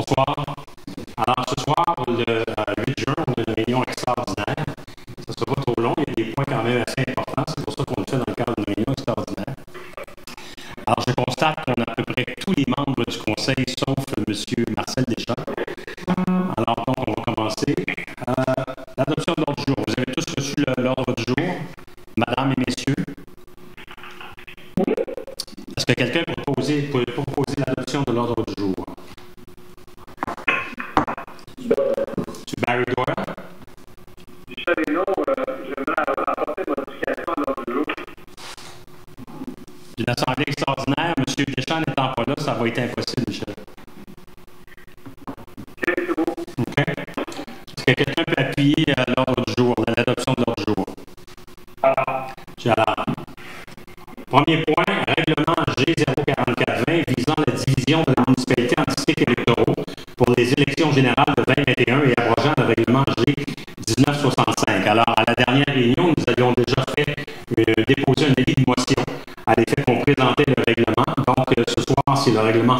Bonsoir.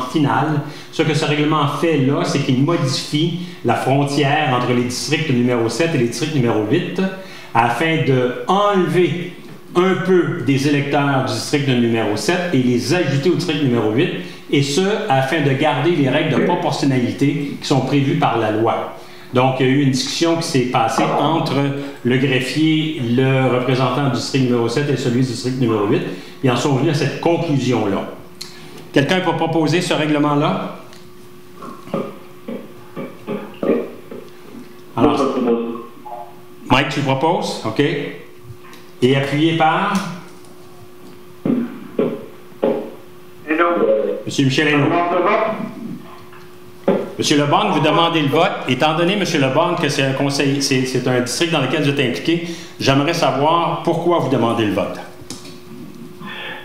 Final. Ce que ce règlement fait là, c'est qu'il modifie la frontière entre les districts numéro 7 et les districts numéro 8 afin de enlever un peu des électeurs du district de numéro 7 et les ajouter au district numéro 8, et ce, afin de garder les règles de proportionnalité qui sont prévues par la loi. Donc, il y a eu une discussion qui s'est passée entre le greffier, le représentant du district numéro 7 et celui du district numéro 8, et en sont venus à cette conclusion-là. Quelqu'un peut proposer ce règlement-là? Alors, Mike, tu le proposes? OK. Et appuyé par? Hénaud. M. Michel Hénaud. Demande de vote. M. Lebon, vous demandez le vote. Étant donné, M. Lebon, que c'est un conseil, c'est, un district dans lequel vous êtes impliqué, j'aimerais savoir pourquoi vous demandez le vote.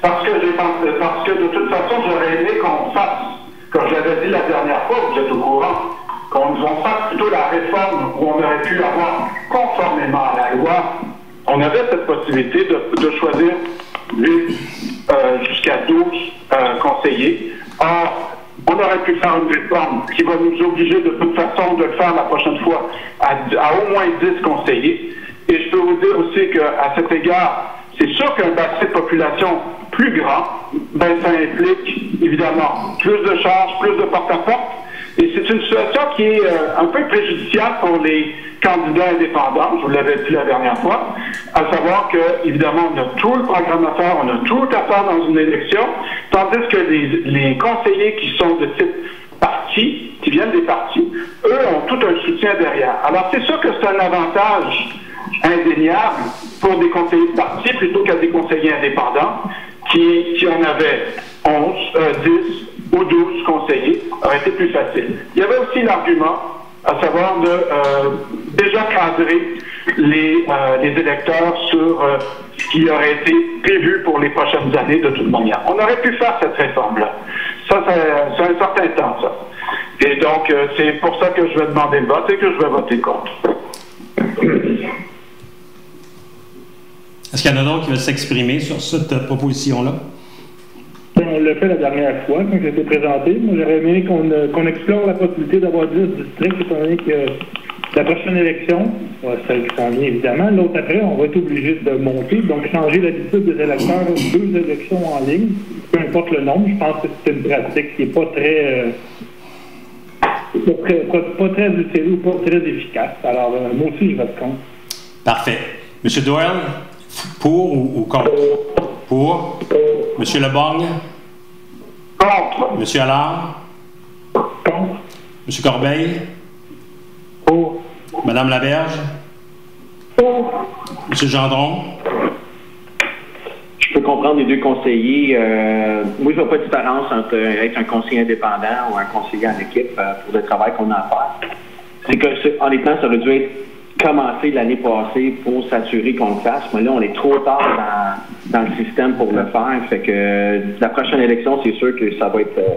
Parce que, j'ai pensé- parce que de toute façon, j'aurais fasse, comme je l'avais dit la dernière fois, vous êtes au courant, qu'on nous en fasse plutôt la réforme où on aurait pu avoir, conformément à la loi, on avait cette possibilité de, choisir 8 euh, jusqu'à 12 euh, conseillers. Or, on aurait pu faire une réforme qui va nous obliger de toute façon de le faire la prochaine fois à, à au moins 10 conseillers. Et je peux vous dire aussi qu'à cet égard, c'est sûr qu'un bassin de population plus grand, ben, ça implique évidemment plus de charges, plus de porte-à-porte. Et c'est une situation qui est euh, un peu préjudiciable pour les candidats indépendants, je vous l'avais dit la dernière fois, à savoir que, évidemment, on a tout le programme à faire, on a tout à faire dans une élection, tandis que les, les conseillers qui sont de type parti, qui viennent des partis, eux ont tout un soutien derrière. Alors, c'est sûr que c'est un avantage indéniable pour des conseillers de parti plutôt qu'à des conseillers indépendants qui en avaient 11, euh, 10 ou 12 conseillers, aurait été plus facile. Il y avait aussi l'argument, à savoir de euh, déjà cadrer les, euh, électeurs sur euh, ce qui aurait été prévu pour les prochaines années de toute manière. On aurait pu faire cette réforme-là. Ça, c'est un certain temps, ça. Et donc, euh, c'est pour ça que je vais demander le vote et que je vais voter contre. Est-ce qu'il y en a d'autres qui veulent s'exprimer sur cette euh, proposition-là? On l'a fait la dernière fois, quand j'ai été présenté. Moi, j'aurais aimé qu'on euh, explore la possibilité d'avoir 10 districts, étant donné que la prochaine élection, ouais, celle qui s'en vient évidemment, l'autre après, on va être obligé de monter, donc changer l'habitude des électeurs deux élections en ligne, peu importe le nombre. Je pense que c'est une pratique qui n'est pas très, euh, pas très, pas, pas très utile ou pas très efficace. Alors, euh, moi aussi, je vote contre. Parfait. M. Doyle, pour ou, ou contre? Pour. M. Leborgne? Contre. M. Allard? Contre. M. Corbeil? Pour. Mme Laberge? Pour. M. Gendron? Je peux comprendre les deux conseillers. Euh, moi, je vois pas de différence entre être un conseiller indépendant ou un conseiller en équipe euh, pour le travail qu'on a à faire. C'est que, honnêtement, ça aurait dû être commencé l'année passée pour s'assurer qu'on le fasse. Mais là, on est trop tard dans, dans le système pour le faire. Fait que euh, la prochaine élection, c'est sûr que ça va être euh,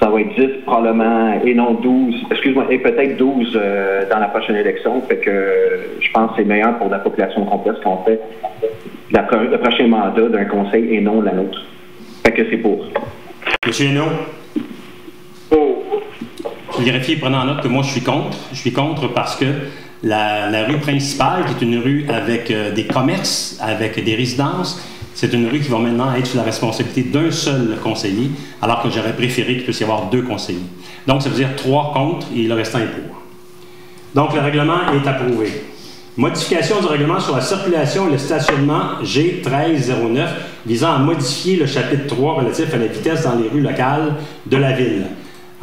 ça va être 10 probablement et non 12. Excuse-moi, et peut-être 12 euh, dans la prochaine élection. Fait que euh, je pense que c'est meilleur pour la population complète qu'on fait la pro- le prochain mandat d'un conseil et non la nôtre. Fait que c'est pour. Que le greffier prenne en note que moi, je suis contre. Je suis contre parce que la, rue principale, qui est une rue avec euh, des commerces, avec des résidences, c'est une rue qui va maintenant être sous la responsabilité d'un seul conseiller, alors que j'aurais préféré qu'il puisse y avoir deux conseillers. Donc, ça veut dire trois contre et le restant est pour. Donc, le règlement est approuvé. Modification du règlement sur la circulation et le stationnement G1309 visant à modifier le chapitre 3 relatif à la vitesse dans les rues locales de la ville.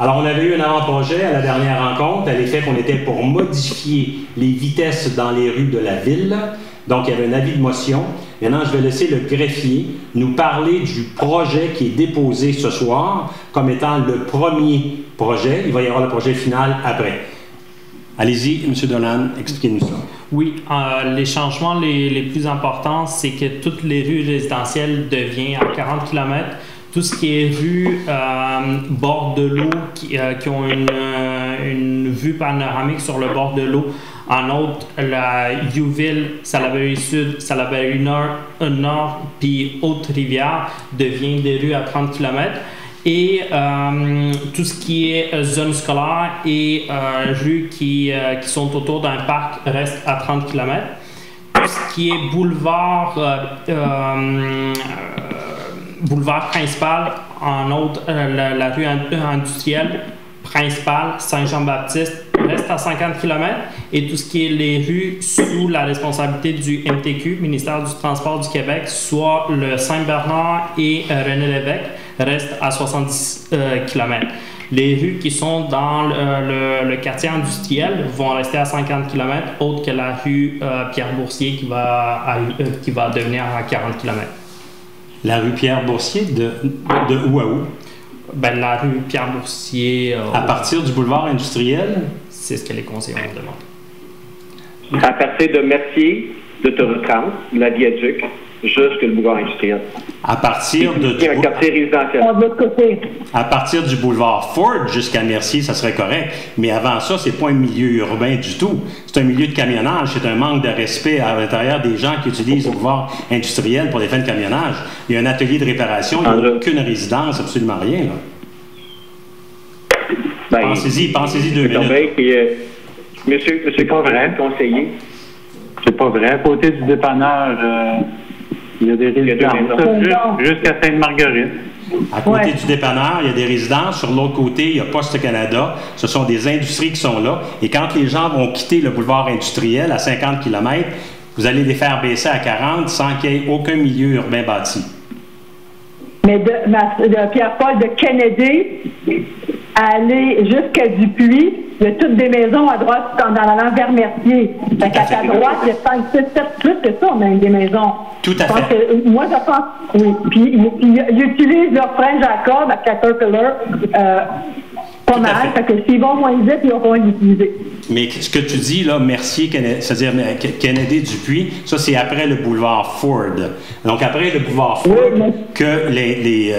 Alors, on avait eu un avant-projet à la dernière rencontre à l'effet qu'on était pour modifier les vitesses dans les rues de la ville. Donc, il y avait un avis de motion. Maintenant, je vais laisser le greffier nous parler du projet qui est déposé ce soir comme étant le premier projet. Il va y avoir le projet final après. Allez-y, M. Dolan, expliquez-nous ça. Oui, euh, les changements les, plus importants, c'est que toutes les rues résidentielles deviennent à 40 km. Tout ce qui est rues euh, bord de l'eau, qui, euh, ont une, vue panoramique sur le bord de l'eau, en autre, la Youville, Salaberry Sud, Salaberry Nord, Nord puis Haute-Rivière devient des rues à 30 km. Et euh, tout ce qui est euh, zone scolaire et euh, rues qui, qui, sont autour d'un parc reste à 30 km. Tout ce qui est boulevard, boulevard principal, en autre, la, rue industrielle principale, Saint-Jean-Baptiste, reste à 50 km. Et tout ce qui est les rues sous la responsabilité du MTQ, Ministère du Transport du Québec, soit le Saint-Bernard et René Lévesque, reste à 70 euh, km. Les rues qui sont dans le, quartier industriel vont rester à 50 km, autre que la rue euh, Pierre-Boursier qui euh, qui va devenir à 40 km. La rue Pierre-Boursier, de, de où à où? Ben, la rue Pierre-Boursier. à partir du boulevard industriel? C'est ce que les conseillers ont demandé. À partir de Mercier, d'autoroute 30, la viaduc, jusque le boulevard industriel. À partir de du un quartier résidentiel. À partir du boulevard Ford jusqu'à Mercier, ça serait correct. Mais avant ça, c'est pas un milieu urbain du tout. C'est un milieu de camionnage. C'est un manque de respect à l'intérieur des gens qui utilisent le boulevard industriel pour des fins de camionnage. Il y a un atelier de réparation, il n'y a aucune résidence, absolument rien. Ben, pensez-y, pensez-y deux minutes. Euh, monsieur, monsieur Conrad, conseiller. C'est pas vrai. À côté du dépanneur, euh, il y a des résidences jusqu'à Sainte-Marguerite. À côté du dépanneur, il y a des résidences. Sur l'autre côté, il y a Poste Canada. Ce sont des industries qui sont là. Et quand les gens vont quitter le boulevard industriel à 50 km, vous allez les faire baisser à 40 sans qu'il y ait aucun milieu urbain bâti. Mais de, de Pierre-Paul de Kennedy à aller jusqu'à Dupuis, il y a toutes des maisons à droite dans l'allant vers Mercier. Fait qu'à ta droite, il y a 5, 6, 7, plus que ça, on a des maisons. Tout à fait. moi, je pense, oui. Puis, ils, utilisent leur frein Jacob à Caterpillar. Euh, pas mal. Fait. que s'ils vont moins vite, ils auront l'utiliser. Mais ce que tu dis, là, Mercier, c'est-à-dire Kennedy Dupuis, ça, c'est après le boulevard Ford. Donc, après le boulevard Ford, que les, les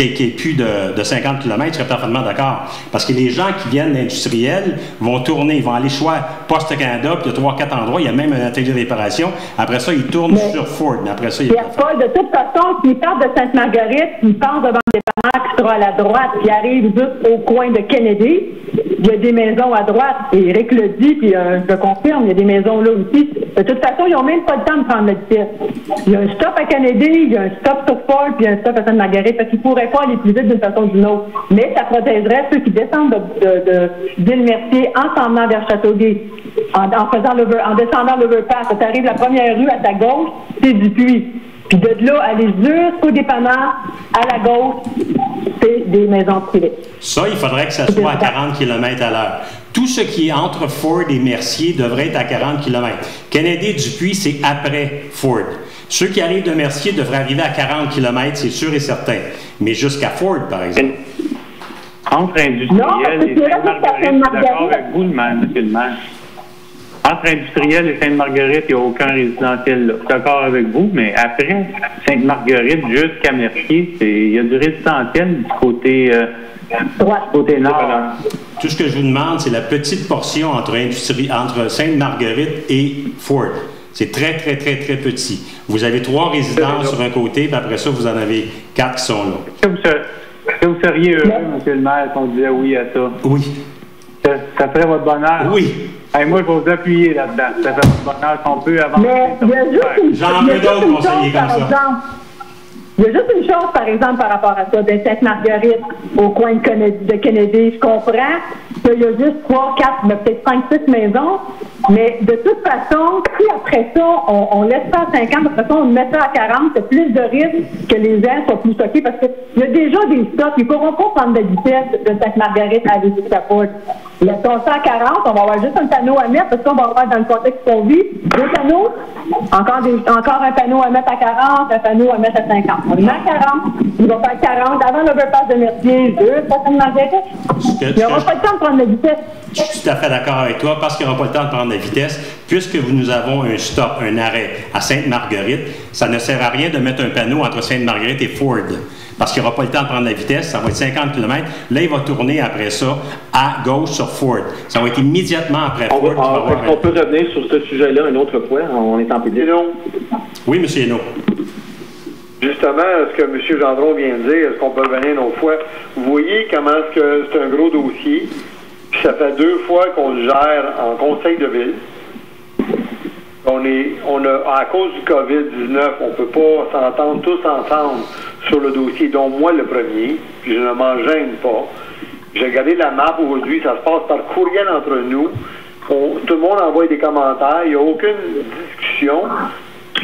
euh, qui est plus de, de 50 km, je serais parfaitement d'accord. Parce que les gens qui viennent d'industriels vont tourner, ils vont aller choisir Poste Canada, puis il y a trois, quatre endroits, il y a même un atelier de réparation. Après ça, ils tournent sur Ford. Mais après ça, il y a pas, de toute façon, s'ils partent de Sainte-Marguerite, ils partent devant qui sera à la droite, puis arrivent juste au coin de Kennedy, il y a des maisons à droite. Et Eric le dit, puis euh, je le confirme, il y a des maisons là aussi. De toute façon, ils n'ont même pas le temps de prendre le titre. Il y a un stop à Kennedy, il y a un stop sur Ford, puis un stop à Sainte-Marguerite, parce qu'ils pourraient pas aller plus vite d'une façon ou d'une autre. Mais ça protégerait ceux qui descendent de, de, de Mercier en s'en vers Châteauguay, en, en, faisant en descendant l'overpass. Ça arrive la première rue à ta gauche, c'est du puits. Puis de là, aller jusqu'au dépanneur, à la gauche, c'est des maisons privées. Ça, il faudrait que ça soit à 40 km à l'heure. Tout ce qui est entre Ford et Mercier devrait être à 40 km. Kennedy Dupuis, c'est après Ford. Ceux qui arrivent de Mercier devraient arriver à 40 km, c'est sûr et certain. Mais jusqu'à Ford, par exemple. Entre industriel et Sainte-Marguerite, d'accord avec vous, monsieur le maire. Entre industriel et Sainte-Marguerite, il n'y a aucun résidentiel là. Je suis d'accord avec vous, mais après Sainte-Marguerite jusqu'à Mercier, il y a du résidentiel du côté, euh, côté nord. Tout ce que je vous demande, c'est la petite portion entre, entre Sainte-Marguerite et Ford. C'est très, très, très, très petit. Vous avez trois résidences sur un côté, puis après ça, vous en avez quatre qui sont là. Est-ce que vous seriez heureux, M. le maire, qu'on disait oui à ça? Oui. Ça ferait votre bonheur. Oui. Hey, moi, je vais vous appuyer là-dedans. Ça ferait votre bonheur qu'on peut avancer. Mais il y a juste une, J'en veux d'autres conseillers chose, par comme ça. exemple. Il y a juste une chose, par exemple, par rapport à ça, de Sainte-Marguerite, au coin de Kennedy, de. Je comprends qu'il y a juste trois, quatre, ben, peut-être cinq, six maisons, mais de toute façon, si après ça, on, laisse ça à 50, après ça, on met ça à 40, c'est plus de risque que les gens soient plus stockés parce qu'il y a déjà des stocks. Ils ne pourront pas prendre de vitesse de Sainte-Marguerite à Lévis-Capote. Laissons ça à 40, on va avoir juste un panneau à mettre parce qu'on va avoir dans le contexte qu'on vit deux panneaux, encore, des, encore un panneau à mettre à 40, un panneau à mettre à 50. On à 40, ils vont faire 40 avant l'overpass de Mercier, deux, pas Sainte-Marguerite. que- Il n'y aura pas le temps de prendre de vitesse. Je suis tout à fait d'accord avec toi parce qu'il n'y aura pas le temps de prendre la vitesse. Puisque nous avons un stop, un arrêt à Sainte-Marguerite, ça ne sert à rien de mettre un panneau entre Sainte-Marguerite et Ford. Parce qu'il n'y aura pas le temps de prendre la vitesse, ça va être 50 km. Là, il va tourner après ça à gauche sur Ford. Ça va être immédiatement après On, Ford. va- qu'il va on- avoir est-ce un- qu'on peut revenir sur ce sujet-là une autre fois? On est en public. Oui, M. Hainaut. Justement, ce que M. Gendron vient de dire, est-ce qu'on peut revenir une autre fois? Vous voyez comment est-ce que c'est un gros dossier, puis ça fait deux fois qu'on le gère en conseil de ville. On est, on a, à cause du COVID-19, on peut pas s'entendre tous ensemble sur le dossier, dont moi le premier, puis je ne m'en gêne pas. J'ai regardé la map aujourd'hui, ça se passe par courriel entre nous. Tout le monde envoie des commentaires, il n'y a aucune discussion.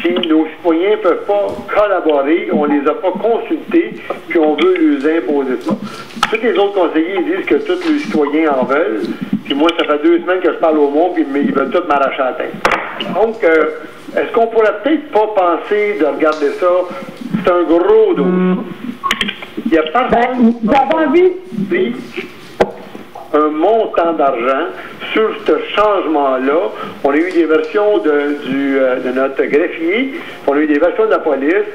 Si nos citoyens ne peuvent pas collaborer, on les a pas consultés, puis on veut leur imposer ça. Tous les autres conseillers disent que tous les citoyens en veulent, puis moi, ça fait deux semaines que je parle au monde, puis ils veulent tous m'arracher la tête. Donc, euh, est-ce qu'on pourrait peut-être pas penser de regarder ça? C'est un gros dossier. Il y a Ben, personne j'avais envie, un montant d'argent sur ce changement-là. On a eu des versions de, du, euh, de notre greffier, on a eu des versions de la police,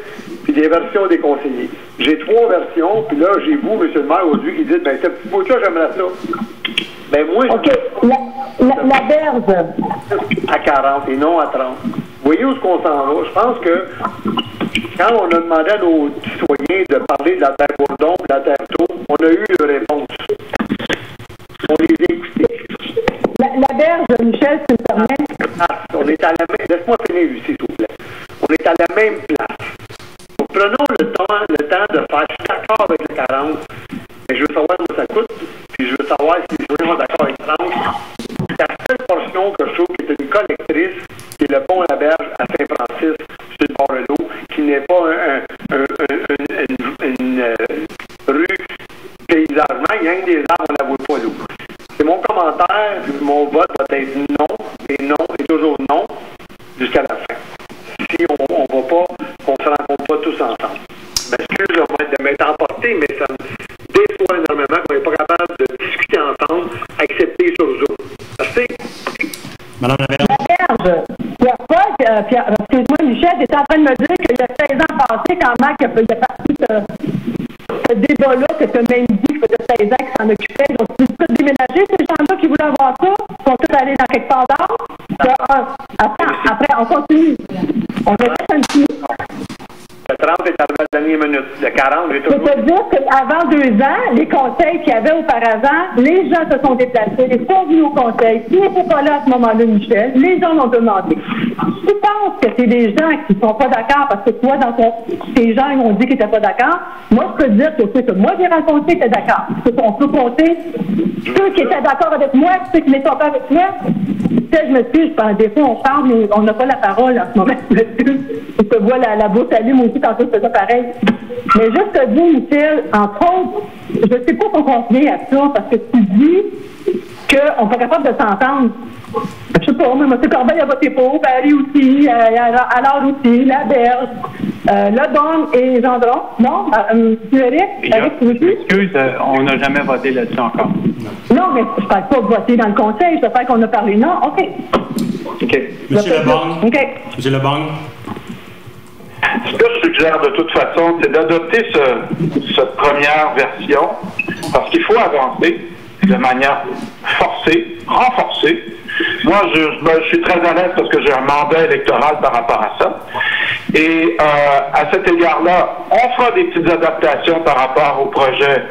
puis des versions des conseillers. J'ai trois versions, puis là, j'ai vous, M. le maire, aujourd'hui, qui dites, ben, ce petit bout-là, j'aimerais ça. Ben, moi, OK, la, la, la berge, à 40 et non à 30. Vous voyez où est-ce qu'on s'en va? Je pense que quand on a demandé à nos citoyens de parler de la terre bourdon, de la terre tôt, on a eu une réponse. Michel, tu me place. On est à la même. Laisse-moi finir, s'il vous plaît. On est à la même place. Jusqu'à la fin. Si on ne va pas, qu'on se rencontre pas tous ensemble. M'excuse de m'être- de m'être emporté, mais ça me déçoit énormément qu'on n'est pas capable de discuter ensemble, accepter sur Zoom. Merci. Madame Laberge. la berge, Pierre-Paul, euh, Pierre, euh, excuse-moi, Michel, tu en train de me dire qu'il y a 16 ans passés, quand Marc a fait partie de ce débat-là, que tu as les conseils qu'il y avait auparavant, les gens se sont déplacés, ils sont venus au conseil. Qui n'était pas là à ce moment-là, Michel, les gens l'ont demandé. Que c'est des gens qui ne sont pas d'accord parce que toi, dans ton, tes gens, ils ont dit qu'ils n'étaient pas d'accord, moi, je peux dire que que moi, j'ai rencontrés étaient d'accord. Qu'on peut compter ceux qui étaient d'accord avec moi, ceux qui n'étaient pas avec moi. Tu sais, je m'excuse, par des fois, on parle, mais on n'a pas la parole en ce moment. Je. Je te vois la, la bouche allume aussi, tantôt, je faisais pareil. Mais juste te dire, Michel, entre autres, je ne sais pas qu'on vient à ça, parce que tu dis qu'on n'est pas capable de s'entendre. Je sais pas, mais M. Corbeil a voté pour, Paris aussi, euh, alors aussi, La Berge, euh, Le Don et Gendron. Non? Euh, euh, M. Eric? Eric, plus? Excuse, euh, on n'a jamais voté là-dessus encore. Non, mais je ne parle pas de voter dans le conseil, je parle qu'on a parlé. Non, OK. OK. Monsieur Lebang. OK. Monsieur Lebang. Ce que je suggère de toute façon, c'est d'adopter ce- cette première version parce qu'il faut avancer de manière forcée, renforcée. Moi, je, je- je suis très à l'aise parce que j'ai un mandat électoral par rapport à ça. Et euh, à cet égard-là, on fera des petites adaptations par rapport au projet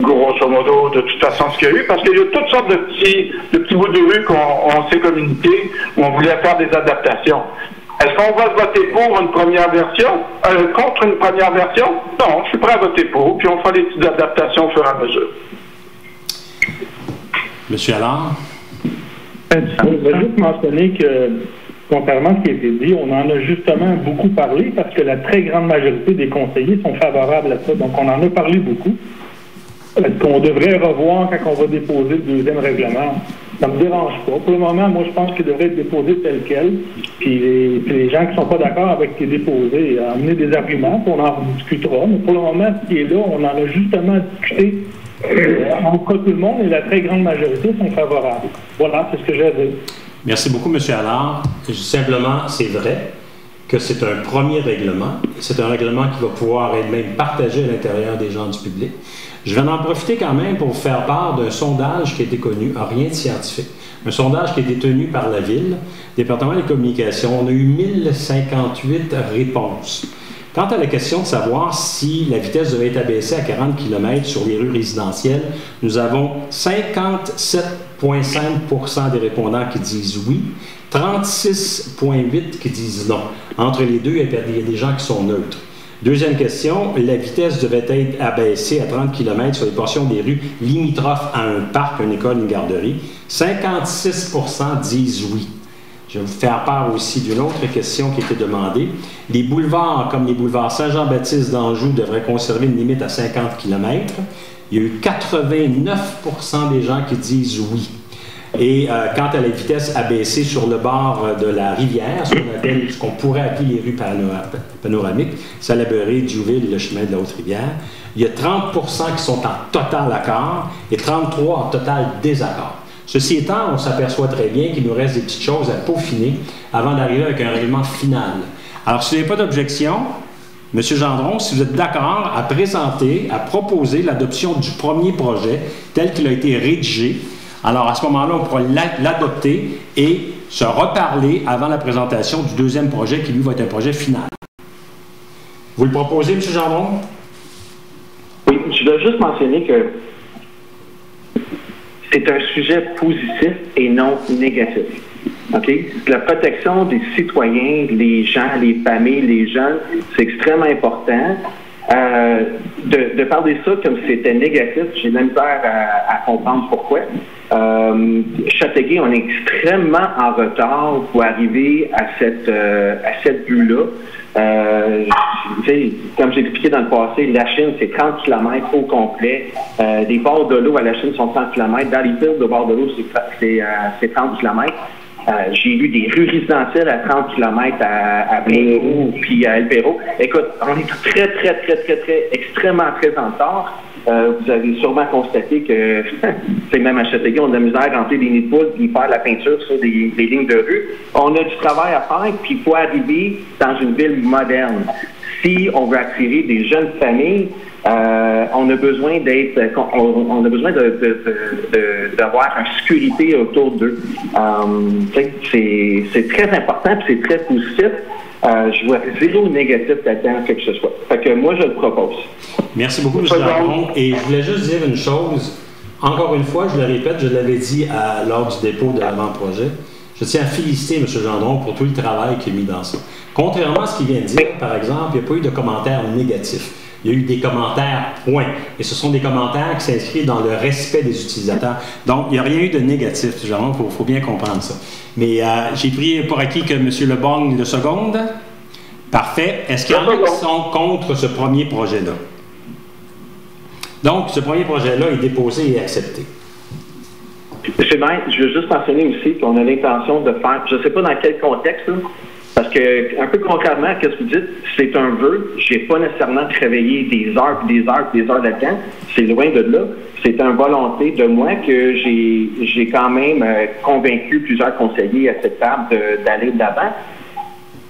grosso modo, de toute façon, ce qu'il y a eu, parce qu'il y a toutes sortes de petits, de petits bouts de rue qu'on s'est communiqués, où on voulait faire des adaptations. Est-ce qu'on va voter pour une première version, euh, contre une première version? Non, je suis prêt à voter pour, puis on fera des petites adaptations au fur et à mesure. Monsieur Allard? Je vais juste mentionner que, contrairement à ce qui a été dit, on en a justement beaucoup parlé parce que la très grande majorité des conseillers sont favorables à ça. Donc, on en a parlé beaucoup. Est-ce qu'on devrait revoir quand on va déposer le deuxième règlement? Ça ne me dérange pas. Pour le moment, moi, je pense qu'il devrait être déposé tel quel. Puis les, gens qui ne sont pas d'accord avec ce qui est déposé, amener des arguments, puis on en discutera. Mais pour le moment, ce qui est là, on en a justement discuté entre tout le monde et la très grande majorité sont favorables. Voilà, c'est ce que j'ai à. Merci beaucoup, M. Allard. Simplement, c'est vrai que c'est un premier règlement. C'est un règlement qui va pouvoir être même partagé à l'intérieur des gens du public. Je vais en profiter quand même pour vous faire part d'un sondage qui a été connu, rien de scientifique. Un sondage qui a été tenu par la Ville, département des communications. On a eu 1058 réponses. Quant à la question de savoir si la vitesse devait être abaissée à 40 km sur les rues résidentielles, nous avons 57,5% des répondants qui disent oui, 36,8 qui disent non. Entre les deux, il y a des gens qui sont neutres. Deuxième question, la vitesse devait être abaissée à 30 km sur les portions des rues limitrophes à un parc, une école, une garderie. 56% disent oui. Je vais vous faire part aussi d'une autre question qui été demandée. Les boulevards, comme les boulevards Saint-Jean-Baptiste d'Anjou, devraient conserver une limite à 50 km. Il y a eu 89% des gens qui disent oui. Et euh, quant à la vitesse abaissée sur le bord de la rivière, ce qu'on pourrait appeler les rues panoramiques, Salaberry, Duville et le chemin de la Haute-Rivière, il y a 30% qui sont en total accord et 33 en total désaccord. Ceci étant, on s'aperçoit très bien qu'il nous reste des petites choses à peaufiner avant d'arriver avec un règlement final. Alors, si vous n'avez pas d'objection, M. Gendron, si vous êtes d'accord à présenter, à proposer l'adoption du premier projet tel qu'il a été rédigé, alors à ce moment-là, on pourra l'adopter et se reparler avant la présentation du deuxième projet qui, lui, va être un projet final. Vous le proposez, M. Gendron? Oui, je dois juste mentionner que c'est un sujet positif et non négatif. La protection des citoyens, les gens, les familles, les jeunes, c'est extrêmement important. Euh, de, de, parler ça comme si c'était négatif, j'ai la misère à, à, comprendre pourquoi. Euh, Châteauguay, on est extrêmement en retard pour arriver à cette, euh, à cette vue-là. Euh, comme j'ai expliqué dans le passé, la Chine, c'est 30 km au complet. Euh, les bords de l'eau à la Chine sont 100 km. Dans les villes de bord de l'eau, c'est 30 km. Euh, j'ai eu des rues résidentielles à 30 km à, à puis à El Écoute, on est très, très, très, très, très, extrêmement très en retard. Euh, vous avez sûrement constaté que c'est même à Châteauguay, on a de la misère à rentrer des nids de poules puis faire la peinture sur des, des, lignes de rue. On a du travail à faire, puis il faut arriver dans une ville moderne. Si on veut attirer des jeunes familles, euh, on a besoin d'être, on, a besoin d'avoir de, de, une sécurité autour d'eux. Euh, c'est très important, c'est très positif. Euh, je vois zéro négatif là-dedans, que ce soit. Fait que moi, je le propose. Merci beaucoup, M. Gendron. Et je voulais juste dire une chose. Encore une fois, je le répète, je l'avais dit à, lors du dépôt de l'avant-projet. Je tiens à féliciter M. Gendron pour tout le travail qu'il a mis dans ça. Contrairement à ce qu'il vient de dire, par exemple, il n'y a pas eu de commentaires négatifs. Il y a eu des commentaires, point. Et ce sont des commentaires qui s'inscrivent dans le respect des utilisateurs. Donc, il n'y a rien eu de négatif, il faut, bien comprendre ça. Mais euh, j'ai pris pour acquis que M. Lebong de seconde. Parfait. Est-ce qu'il y en a qui sont contre ce premier projet-là? Donc, ce premier projet-là est déposé et accepté. Je veux juste mentionner aussi qu'on a l'intention de faire, je ne sais pas dans quel contexte, parce que, un peu contrairement à ce que vous dites, c'est un vœu. Je n'ai pas nécessairement travaillé des heures, des heures, des heures là-dedans. C'est loin de là. C'est une volonté de moi que j'ai quand même euh, convaincu plusieurs conseillers à cette table d'aller de l'avant.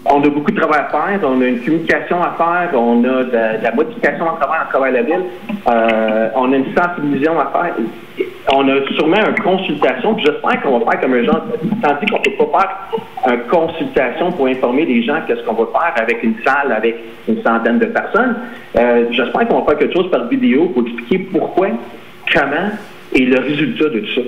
On a beaucoup de travail à faire, on a une communication à faire, on a de, la modification à travers, à travers la ville, euh, on a une sensibilisation à faire. On a sûrement une consultation, puis j'espère qu'on va faire comme un genre, tandis qu'on ne peut pas faire une consultation pour informer les gens qu'est-ce qu'on va faire avec une salle avec une centaine de personnes. Euh, j'espère qu'on va faire quelque chose par vidéo pour expliquer pourquoi comment et le résultat de tout ça.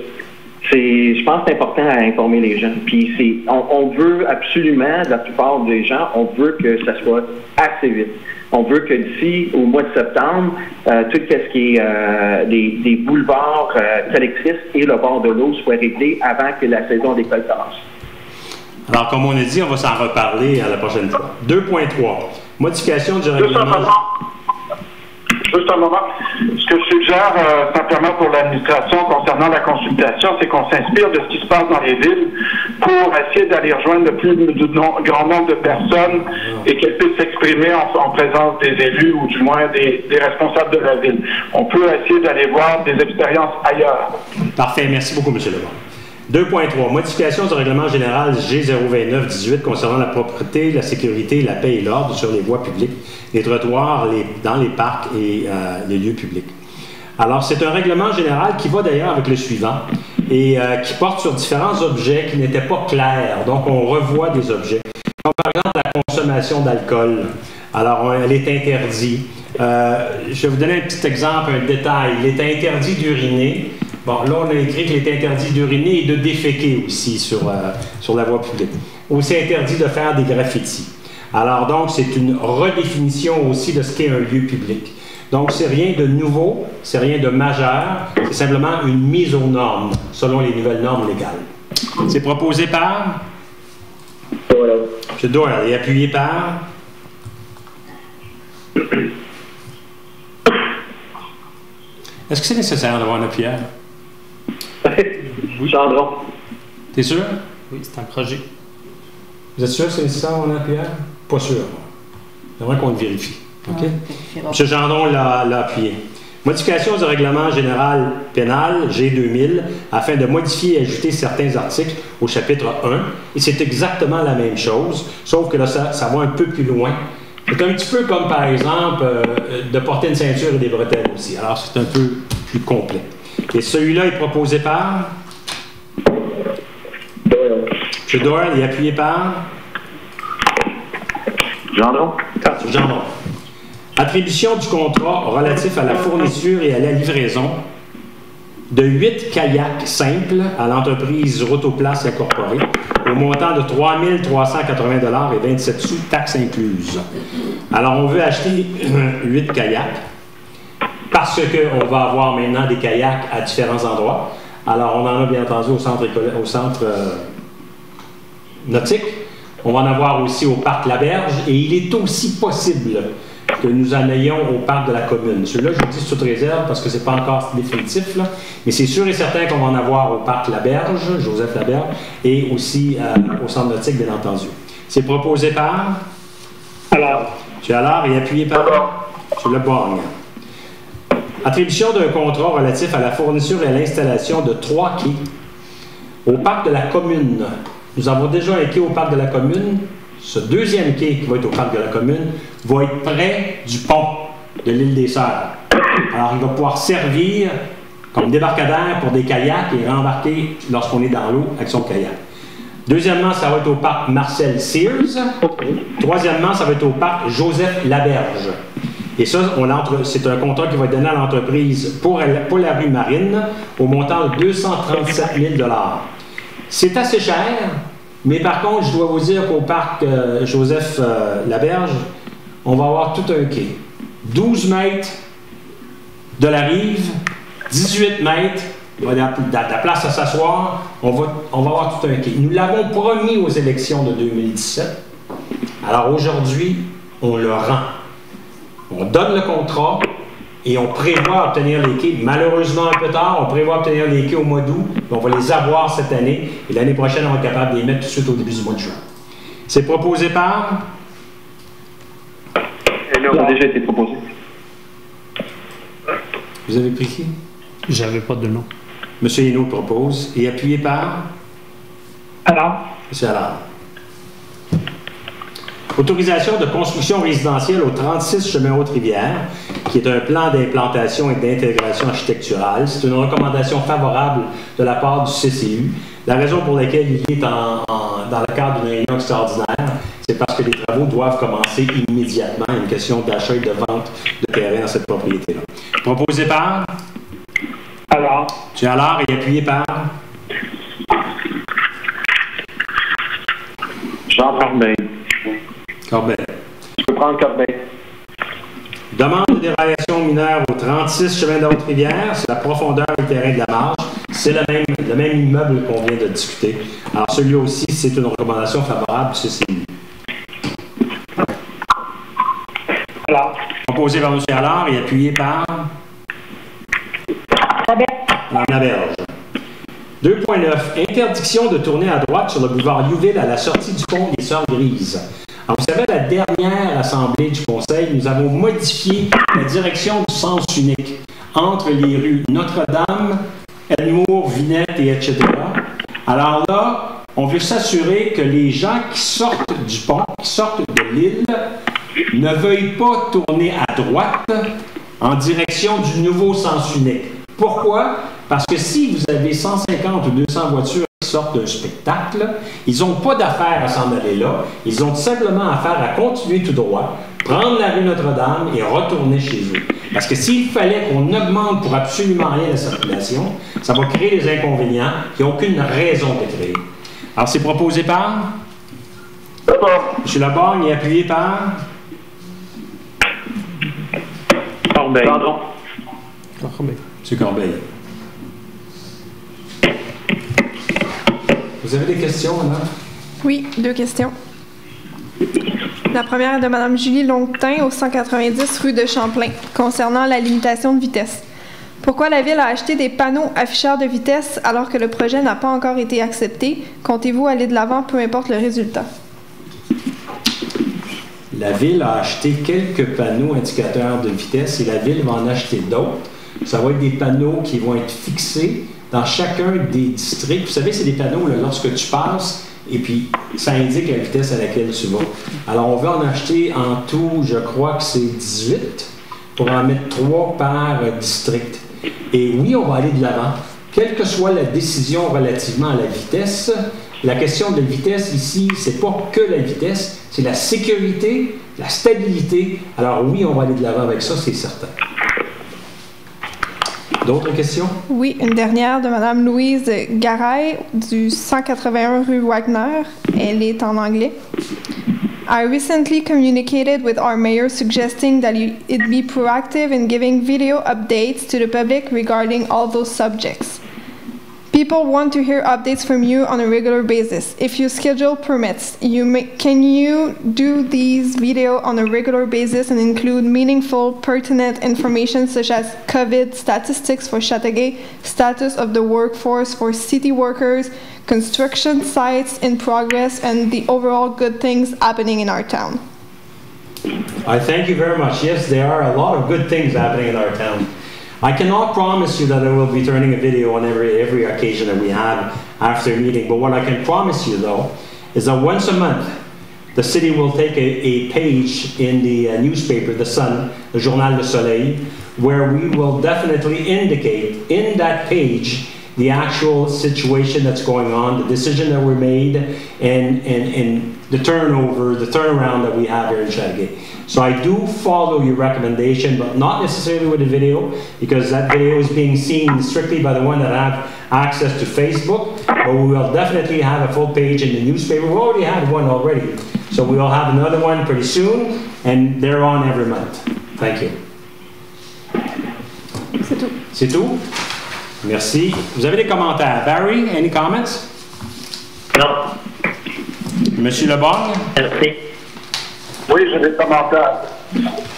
C'est, je pense que c'est important à informer les gens. Puis c'est, on, on veut absolument, la plupart des gens, on veut que ça soit assez vite. On veut que d'ici au mois de septembre, euh, tout ce qui est euh, des, des boulevards euh, collectrices et le bord de l'eau soit réglé avant que la saison d'école commence. Alors, comme on a dit, on va s'en reparler à la prochaine fois. 2.3. Modification du règlement. Juste un moment. Ce que je suggère euh, simplement pour l'administration concernant la consultation, c'est qu'on s'inspire de ce qui se passe dans les villes pour essayer d'aller rejoindre le plus grand nombre de personnes et qu'elles puissent s'exprimer en, en présence des élus ou du moins des, des responsables de la ville. On peut essayer d'aller voir des expériences ailleurs. Parfait. Merci beaucoup, M. Lebon. 2.3. Modification du règlement général G029-18 concernant la propreté, la sécurité, la paix et l'ordre sur les voies publiques, les trottoirs, dans les parcs et euh, les lieux publics. Alors, c'est un règlement général qui va d'ailleurs avec le suivant et euh, qui porte sur différents objets qui n'étaient pas clairs. Donc, on revoit des objets. Par exemple la consommation d'alcool. Alors, on- elle est interdite. Euh, je vais vous donner un petit exemple, un détail. Il est interdit d'uriner. Bon, là, on a écrit qu'il est interdit d'uriner et de déféquer aussi sur, euh, sur la voie publique. Aussi interdit de faire des graffitis. Alors, donc, c'est une redéfinition aussi de ce qu'est un lieu public. Donc, c'est rien de nouveau, c'est rien de majeur, c'est simplement une mise aux normes, selon les nouvelles normes légales. C'est proposé par? Voilà. M. Doyle et appuyé par? Est-ce que c'est nécessaire d'avoir un appuyeur? Gendron. T'es sûr? Oui, c'est un projet. Vous êtes sûr que c'est nécessaire d'avoir un? Pas sûr. J'aimerais qu'on le vérifie. OK? M. Gendron l'a appuyé. Modification du règlement général pénal G2000 afin de modifier et ajouter certains articles au chapitre 1. Et c'est exactement la même chose, sauf que là, ça, ça va un peu plus loin. C'est un petit peu comme, par exemple, euh, de porter une ceinture et des bretelles aussi. Alors, c'est un peu plus complet. Et celui-là est proposé par? Doyle. M. Doyle et appuyé par? Gendron. Gendron. Attribution du contrat relatif à la fourniture et à la livraison de 8 kayaks simples à l'entreprise Rotoplace Incorporée au montant de 3 380 et 27 sous, taxes incluses. Alors, on veut acheter 8 kayaks parce qu'on va avoir maintenant des kayaks à différents endroits. Alors, on en a bien entendu au centre, école- au centre euh, nautique. On va en avoir aussi au parc La Berge et il est aussi possible que nous en ayons au parc de la commune. Celui-là, je vous dis sous toute réserve parce que c'est pas encore définitif, là. mais c'est sûr et certain qu'on va en avoir au parc La Berge, Joseph Laberge, et aussi euh, au centre nautique, bien entendu. C'est proposé par? Alors, M. Allard et appuyé par? M. Leborgne. Attribution d'un contrat relatif à la fourniture et à l'installation de trois quais au parc de la commune. Nous avons déjà un quai au parc de la commune. Ce deuxième quai qui va être au parc de la commune va être près du pont de l'île des Sœurs. Alors, il va pouvoir servir comme débarcadère pour des kayaks et rembarquer lorsqu'on est dans l'eau avec son kayak. Deuxièmement, ça va être au parc Marcel Sears. Troisièmement, ça va être au parc Joseph Laberge. Et ça, c'est un contrat qui va être donné à l'entreprise pour, pour la rue Marine au montant de 237 000 C'est assez cher, mais par contre, je dois vous dire qu'au parc euh, Joseph euh, Laberge, on va avoir tout un quai. 12 mètres de la rive, 18 mètres, il y de la place à s'asseoir, on va, on va avoir tout un quai. Nous l'avons promis aux élections de 2017. Alors aujourd'hui, on le rend. On donne le contrat et on prévoit obtenir les quais. Malheureusement, un peu tard, on prévoit obtenir les quais au mois d'août. mais On va les avoir cette année et l'année prochaine, on va être capable de les mettre tout de suite au début du mois de juin. C'est proposé par? Ça a déjà été proposé. Vous avez pris qui? J'avais pas de nom. Monsieur Hénaud propose et appuyé par? Alors, Monsieur Allard. Autorisation de construction résidentielle au 36 chemin Haute-Rivière, qui est un plan d'implantation et d'intégration architecturale. C'est une recommandation favorable de la part du CCU. La raison pour laquelle il est en- en- dans le cadre d'une réunion extraordinaire, c'est parce que les travaux doivent commencer immédiatement. Une question d'achat et de vente de terrain dans cette propriété-là. Proposé par? Alors? M. Allard est appuyé par? Jean Corbeil. Corbeil. Je peux prendre Corbeil. Demande de déraillation mineure au 36 chemin de Haute-Rivière, c'est la profondeur du terrain de la marge. C'est le même, le même immeuble qu'on vient de discuter. Alors, celui-là aussi, c'est une recommandation favorable, c'est c'est Alors? proposé par M. Allard et appuyé par? Mme Laberge. 2.9. Interdiction de tourner à droite sur le boulevard Youville à la sortie du pont des Sœurs Grises. Alors, vous savez, la dernière assemblée du Conseil, nous avons modifié la direction du sens unique entre les rues Notre-Dame, Elmour, Vinette et etc. Alors là, on veut s'assurer que les gens qui sortent du pont, qui sortent de l'île, ne veuillent pas tourner à droite en direction du nouveau sens unique. Pourquoi? Parce que si vous avez 150 ou 200 voitures qui sortent d'un spectacle, ils n'ont pas d'affaire à s'en aller là. Ils ont simplement affaire à continuer tout droit, prendre la rue Notre-Dame et retourner chez eux. Parce que s'il fallait qu'on augmente pour absolument rien la circulation, ça va créer des inconvénients qui n'ont aucune raison de créer. Alors, c'est proposé par? M. Laborgne et appuyé par? Corbeil. M. Corbeil. Vous avez des questions, madame? Oui, deux questions. La première est de Mme Julie Longtin au 190 rue de Champlain, concernant la limitation de vitesse. Pourquoi la Ville a acheté des panneaux afficheurs de vitesse alors que le projet n'a pas encore été accepté? Comptez-vous aller de l'avant, peu importe le résultat? La ville a acheté quelques panneaux indicateurs de vitesse et la ville va en acheter d'autres. Ça va être des panneaux qui vont être fixés dans chacun des districts. Vous savez, c'est des panneaux là, lorsque tu passes et puis ça indique la vitesse à laquelle tu vas. Alors, on va en acheter en tout, je crois que c'est 18 pour en mettre 3 par district. Et oui, on va aller de l'avant. Quelle que soit la décision relativement à la vitesse, la question de vitesse ici, c'est pas que la vitesse, c'est la sécurité, la stabilité. Alors oui, on va aller de l'avant avec ça, c'est certain. D'autres questions? Oui, une dernière de Mme Louise Garay du 181 rue Wagner. Elle est en anglais. I recently communicated with our mayor suggesting that it be proactive in giving video updates to the public regarding all those subjects. People want to hear updates from you on a regular basis. If your schedule permits, you may, can you do these video on a regular basis and include meaningful, pertinent information such as COVID statistics for Chateauguay, status of the workforce for city workers, construction sites in progress, and the overall good things happening in our town? I thank you very much. Yes, there are a lot of good things happening in our town. I cannot promise you that I will be turning a video on every every occasion that we have after a meeting, but what I can promise you though is that once a month the city will take a, a page in the uh, newspaper, The Sun, the Journal Le Soleil, where we will definitely indicate in that page the actual situation that's going on, the decision that were made, and, and, and the turnover, the turnaround that we have here in Chateauguay. So I do follow your recommendation, but not necessarily with the video, because that video is being seen strictly by the one that have access to Facebook. But we will definitely have a full page in the newspaper. We already had one already, so we will have another one pretty soon, and they're on every month. Thank you. C'est tout. C'est tout? Merci. Vous avez des commentaires? Barry, any comments? Non, Monsieur Leborgne? merci. Oui, j'ai des commentaires.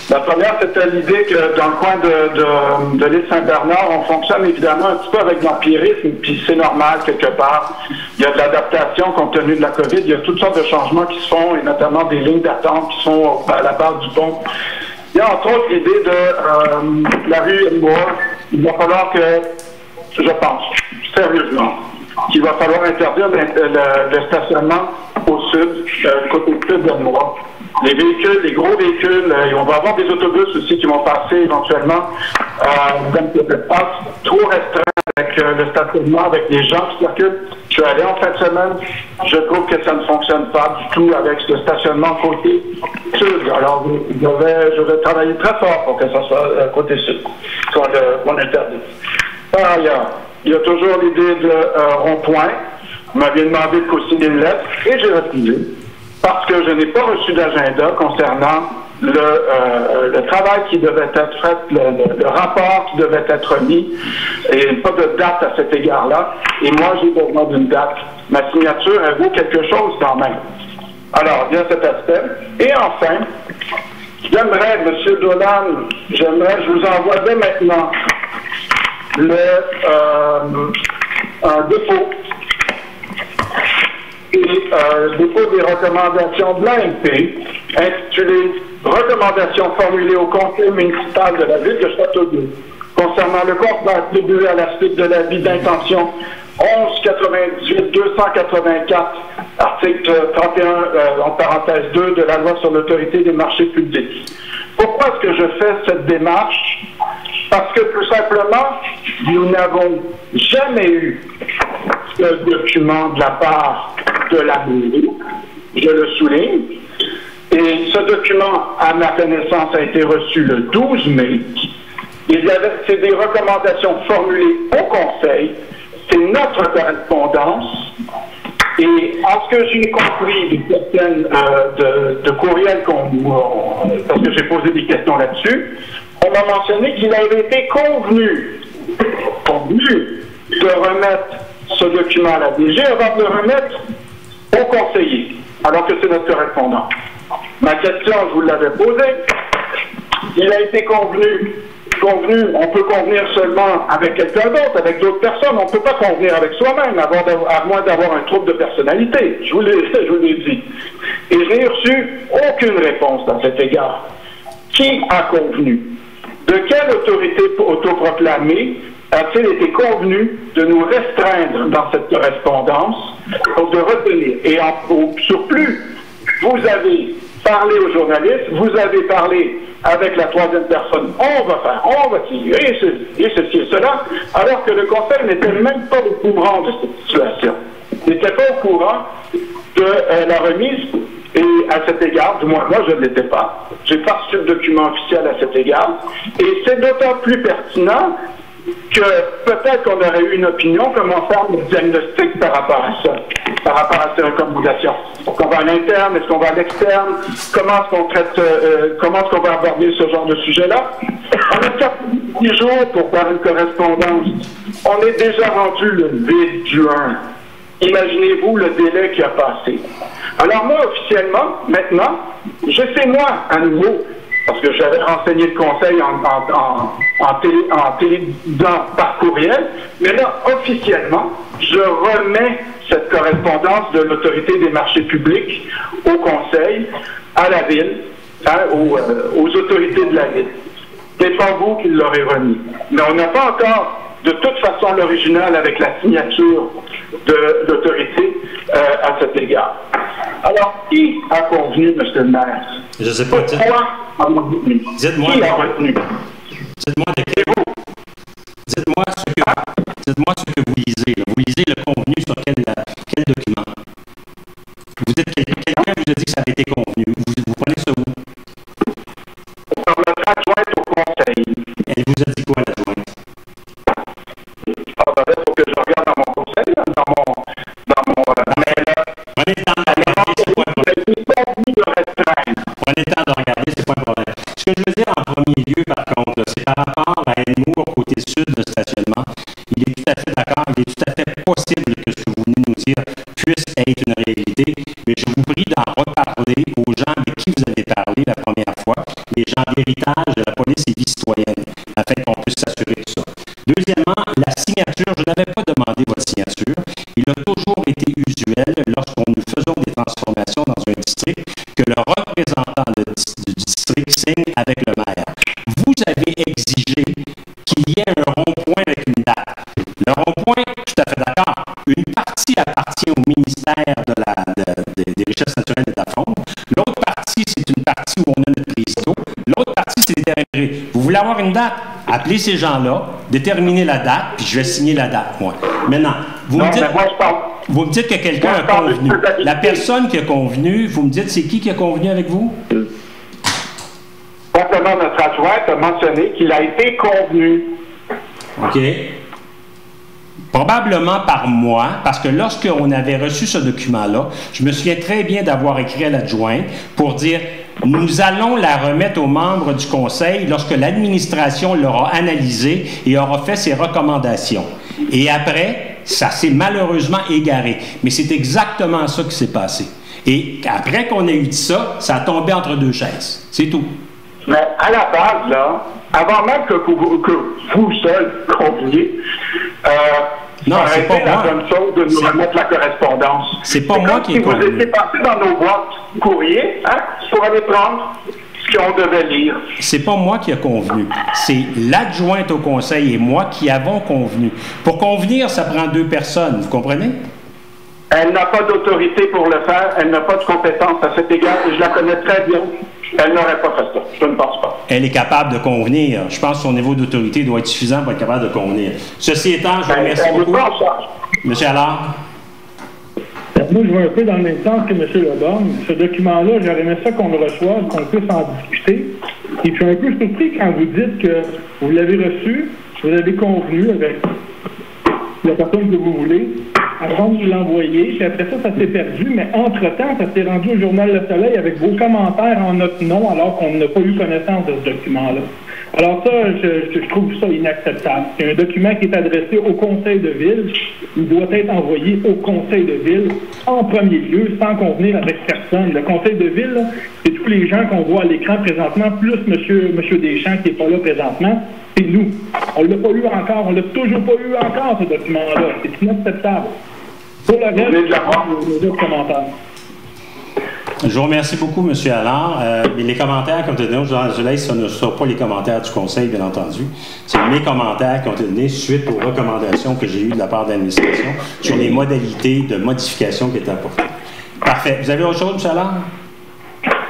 La première, c'était l'idée que dans le coin de, de, de l'île Saint-Bernard, on fonctionne évidemment un petit peu avec l'empirisme, puis c'est normal quelque part. Il y a de l'adaptation compte tenu de la COVID. Il y a toutes sortes de changements qui se font, et notamment des lignes d'attente qui sont à la base du pont. Il y a entre autres l'idée de euh, la rue Elmore. Il va falloir que, je pense, sérieusement, qu'il va falloir interdire le, stationnement au sud, euh, côté sud d'Elmore. Les véhicules, les gros véhicules, euh, on va avoir des autobus aussi qui vont passer éventuellement euh, dans cet espace trop restreint avec euh, le stationnement, avec les gens qui circulent. Je suis allé en fin de semaine, je trouve que ça ne fonctionne pas du tout avec ce stationnement côté sud. Alors, je vais, travailler très fort pour que ça soit côté sud, qu'on le- qu'on interdise. Par ailleurs, il y a toujours l'idée de euh, rond-point. Vous m'aviez demandé de co-signer une lettre et j'ai refusé parce que je n'ai pas reçu d'agenda concernant le, euh, travail qui devait être fait, le rapport qui devait être mis, et pas de date à cet égard-là. Et moi, j'ai besoin d'une date. Ma signature, elle vaut quelque chose quand même. Alors, il y a cet aspect. Et enfin, j'aimerais, M. Dolan, j'aimerais, je vous envoie dès maintenant le, euh, dépôt et euh, dépôt des recommandations de l'AMP intitulé Recommandations formulées au conseil municipal de la ville de Châteauguay concernant le compte attribué à la suite de l'avis d'intention 1198-284, article 31, euh, en parenthèse 2 de la loi sur l'autorité des marchés publics. Pourquoi est-ce que je fais cette démarche? Parce que tout simplement, nous n'avons jamais eu ce document de la part de la mairie, je le souligne, et ce document, à ma connaissance, a été reçu le 12 mai. C'est des recommandations formulées au Conseil, c'est notre correspondance, et en ce que j'ai compris de certaines euh, de, de courriels qu'on on- parce que j'ai posé des questions là-dessus, on m'a mentionné qu'il avait été convenu, convenu de remettre ce document à la DG avant de le remettre au conseiller, alors que c'est notre correspondant. Ma question, je vous l'avais posée. Il a été convenu, convenu, on peut convenir seulement avec quelqu'un d'autre, avec d'autres personnes. On ne peut pas convenir avec soi-même, à moins d'avoir un trouble de personnalité. Je vous l'ai dit. Et je n'ai reçu aucune réponse à cet égard. Qui a convenu? De quelle autorité autoproclamée a-t-il été convenu de nous restreindre dans cette correspondance, donc de retenir? Et en, au surplus, vous avez parlé aux journalistes, vous avez parlé avec la troisième personne, on va faire, on va tirer, et ceci, et cela, alors que le Conseil n'était même pas au courant de cette situation. N'était pas au courant de euh, la remise, et à cet égard, du moins moi je ne l'étais pas, j'ai pas reçu le document officiel à cet égard, et c'est d'autant plus pertinent que peut-être qu'on aurait eu une opinion, comment faire le diagnostic par rapport à ça, par rapport à ces recommandations. Qu'on va à l'interne, est-ce qu'on va à l'externe, comment est-ce qu'on traite, euh, euh, comment est-ce qu'on va aborder ce genre de sujet-là? On a quatre petits jours pour faire une correspondance. On est déjà rendu le 8 juin. Imaginez-vous le délai qui a passé. Alors moi, officiellement, maintenant, je sais moi, à nouveau, parce que j'avais renseigné le conseil en, en, télé, par courriel, mais là, officiellement, je remets cette correspondance de l'autorité des marchés publics au conseil, à la ville, hein, aux, euh, aux autorités de la ville. C'est pas vous qui l'aurez remis. Mais on n'a pas encore, de toute façon, l'original avec la signature de l'autorité euh, à cet égard. Alors, qui a convenu, M. le maire? Je sais pas. dites- Pourquoi a retenu? Dites-moi. Qui a retenu? Dites-moi de quel Dites-moi ce que dites-moi ce que vous lisez. là. Vous lisez le convenu sur quel, quel document? Vous dites que quelqu'un vous a dit que ça avait été convenu. Vous, d'héritage de Appelez ces gens-là, déterminez la date, puis je vais signer la date, moi. Maintenant, vous Non, me dites... mais moi, je parle. Vous me dites que quelqu'un a convenu. La personne qui a convenu, vous me dites c'est qui qui a convenu avec vous? Simplement, notre adjointe a mentionné qu'il a été convenu. OK. probablement par moi, parce que lorsqu'on avait reçu ce document-là, je me souviens très bien d'avoir écrit à l'adjoint pour dire nous allons la remettre aux membres du Conseil lorsque l'administration l'aura analysé et aura fait ses recommandations. Et après, ça s'est malheureusement égaré. Mais c'est exactement ça qui s'est passé. Et après qu'on ait eu ça, ça a tombé entre deux chaises. C'est tout. Mais à la base, là, avant même que vous, que vous seul conveniez, euh, non, c'est pas la moi. bonne chose de nous remettre la correspondance. C'est pas moi qui si ai vous étiez passé dans nos boîtes courrier hein, pour aller prendre ce qu'on devait lire. C'est pas moi qui a convenu. C'est l'adjointe au conseil et moi qui avons convenu. Pour convenir, ça prend deux personnes, vous comprenez? Elle n'a pas d'autorité pour le faire, elle n'a pas de compétence à cet égard, et je la connais très bien. Elle n'aurait pas fait ça. Je ne pense pas. Elle est capable de convenir. Je pense que son niveau d'autorité doit être suffisant pour être capable de convenir. Ceci étant, je vous remercie Elle n'est beaucoup. pas en charge. Monsieur Allard? Moi, je vais un peu dans le même sens que M. Leborgne. Ce document-là, j'aurais aimé ça qu'on le reçoive, qu'on puisse en discuter. Et je suis un peu surpris quand vous dites que vous l'avez reçu, vous avez convenu avec la personne que vous voulez, avant de l'envoyer, puis après ça, ça s'est perdu, mais entre-temps, ça s'est rendu au Journal Le Soleil avec vos commentaires en notre nom, alors qu'on n'a pas eu connaissance de ce document-là. Alors ça, je, trouve ça inacceptable. C'est un document qui est adressé au Conseil de ville. Il doit être envoyé au Conseil de ville en premier lieu, sans convenir avec personne. Le Conseil de ville, c'est tous les gens qu'on voit à l'écran présentement, plus Monsieur, Monsieur Deschamps qui n'est pas là présentement. C'est nous. On l'a pas eu encore. On l'a toujours pas eu encore, ce document-là. C'est inacceptable. Pour le reste, commentaires. Je vous remercie beaucoup, M. Allard. Euh, mais les commentaires qui ont été donnés au Soleil, ce ne sont pas les commentaires du Conseil, bien entendu. C'est mes commentaires qui ont été donnés suite aux recommandations que j'ai eues de la part de l'administration sur les modalités de modification qui étaient apportées. Parfait. Vous avez autre chose, M. Allard?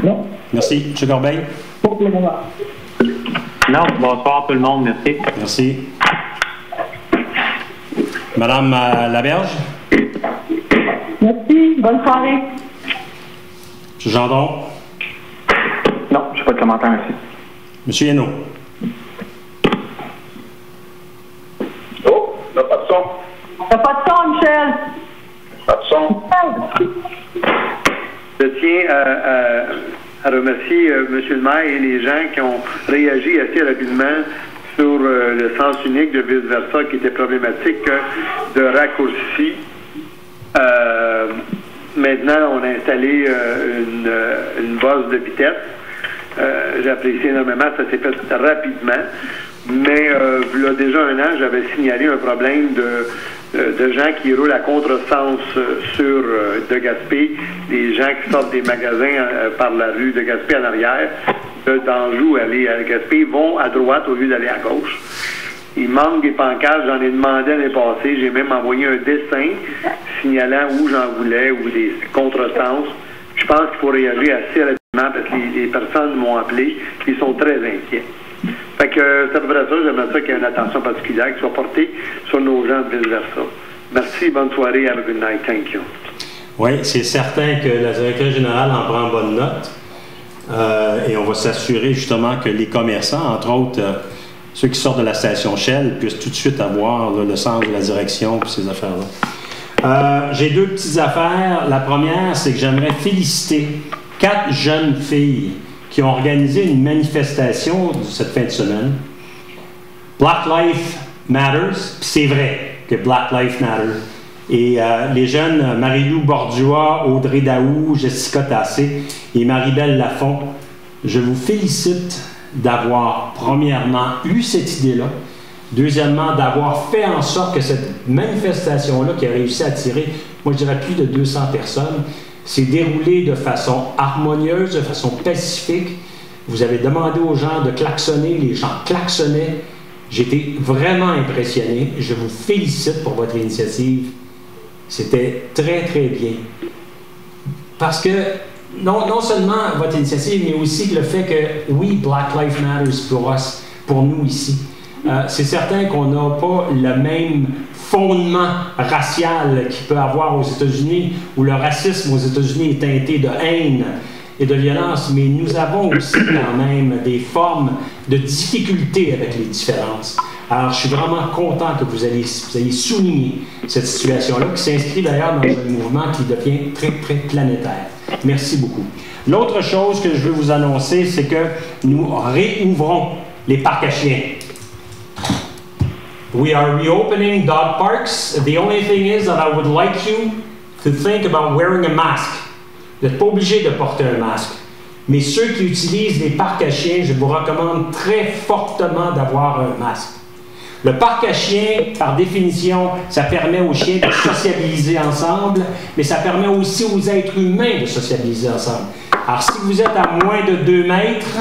Non, Merci. M. Corbeil? pas pour le moment. Non, bonsoir tout le monde, merci. Merci. Madame euh, Laberge? Merci. Bonne soirée. M. Gendron? Non, je n'ai pas de commentaire ici. M. Hainaut? Oh, on n'a pas de son. T'as pas de son, Michel? Pas de son. Je tiens à, à- à remercier euh, M. le maire et les gens qui ont réagi assez rapidement sur euh, le sens unique de vice-versa qui était problématique euh, de raccourci. Euh, maintenant, on a installé euh, une, euh, une de vitesse. J'apprécie énormément, ça s'est fait rapidement. Mais il y a déjà un an, j'avais signalé un problème de, de gens qui roulent à contresens sur de Gaspé, des gens qui sortent des magasins par la rue de Gaspé en arrière, de d'Anjou aller à Gaspé, vont à droite au lieu d'aller à gauche. Il manque des pancartes, j'en ai demandé l'année passée, j'ai même envoyé un dessin signalant où j'en voulais ou des contresens. Je pense qu'il faut réagir assez rapidement parce que les, personnes m'ont appelé, ils sont très inquiets. Fait que euh, c'est à peu près ça, j'aimerais ça qu'il y ait une attention particulière qui soit portée sur nos gens vice-versa. Merci, bonne soirée, have a good night, thank you. Oui, c'est certain que la directrice générale en prend bonne note. Euh, et on va s'assurer justement que les commerçants, entre autres euh, ceux qui sortent de la station Shell, puissent tout de suite avoir le sens de la direction et ces affaires-là. Euh, J'ai deux petites affaires. La première, c'est que j'aimerais féliciter quatre jeunes filles qui ont organisé une manifestation cette fin de semaine. Black Life Matters, c'est vrai que Black Life Matters. Et euh, les jeunes euh, Marie-Lou Bordua, Audrey Daou, Jessica Tassé et Marie-Belle Lafont, je vous félicite d'avoir, premièrement, eu cette idée-là. Deuxièmement, d'avoir fait en sorte que cette manifestation-là, qui a réussi à attirer, moi je dirais plus de 200 personnes, s'est déroulée de façon harmonieuse, de façon pacifique. Vous avez demandé aux gens de klaxonner, les gens klaxonnaient. J'étais vraiment impressionné. Je vous félicite pour votre initiative. C'était très, très bien. Parce que non, non seulement votre initiative, mais aussi le fait que, oui, Black Lives Matters pour pour nous ici. Euh, c'est certain qu'on n'a pas le même fondement racial qu'il peut avoir aux États-Unis, où le racisme aux États-Unis est teinté de haine et de violence, mais nous avons aussi quand même des formes de difficulté avec les différences. Alors, je suis vraiment content que vous ayez, vous ayez souligné cette situation-là, qui s'inscrit d'ailleurs dans un mouvement qui devient très, très planétaire. Merci beaucoup. L'autre chose que je veux vous annoncer, c'est que nous réouvrons les parcs à chiens. We are reopening dog parks. The only thing is that I would like you to think about wearing a mask. Vous n'êtes pas obligé de porter un masque. Mais ceux qui utilisent les parcs à chiens, je vous recommande très fortement d'avoir un masque. Le parc à chiens, par définition, ça permet aux chiens de sociabiliser ensemble, mais ça permet aussi aux êtres humains de sociabiliser ensemble. Alors, si vous êtes à moins de 2 mètres,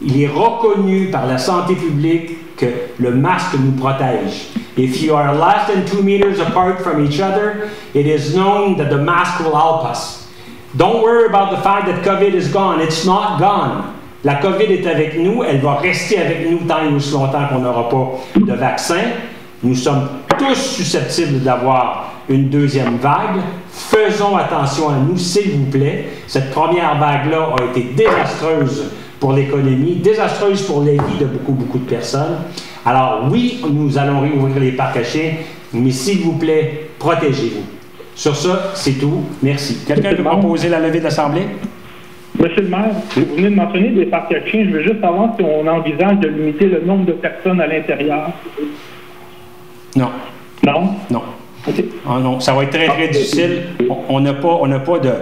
il est reconnu par la santé publique que le masque nous protège. If you are less than 2 meters apart from each other, it is known that the mask will help us. Don't worry about the fact that COVID is gone. It's not gone. La COVID est avec nous, elle va rester avec nous tant et aussi longtemps qu'on n'aura pas de vaccin. Nous sommes tous susceptibles d'avoir une deuxième vague. Faisons attention à nous, s'il vous plaît. Cette première vague-là a été désastreuse pour l'économie, désastreuse pour les vies de beaucoup, beaucoup de personnes. Alors oui, nous allons réouvrir les parcs à chiens, mais s'il vous plaît, protégez-vous. Sur ça, c'est tout. Merci. Quelqu'un peut proposer la levée de l'Assemblée? Monsieur le maire, vous venez de mentionner des parcs à chiens. Je veux juste savoir si on envisage de limiter le nombre de personnes à l'intérieur. Non. Non? Non. Ah non, ça va être très, très difficile. On n'a pas, on pas de,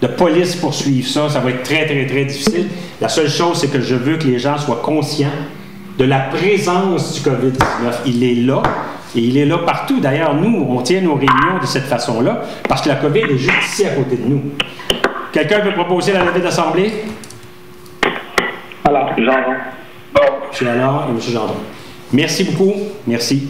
de, police pour suivre ça. Ça va être très, très, très difficile. La seule chose, c'est que je veux que les gens soient conscients de la présence du COVID-19. Il est là. Et il est là partout. D'ailleurs, nous, on tient nos réunions de cette façon-là parce que la COVID est juste ici à côté de nous. Quelqu'un peut proposer la levée d'assemblée? Alors, Gendron. Bon. M. Allard et M. Gendron. Merci beaucoup. Merci.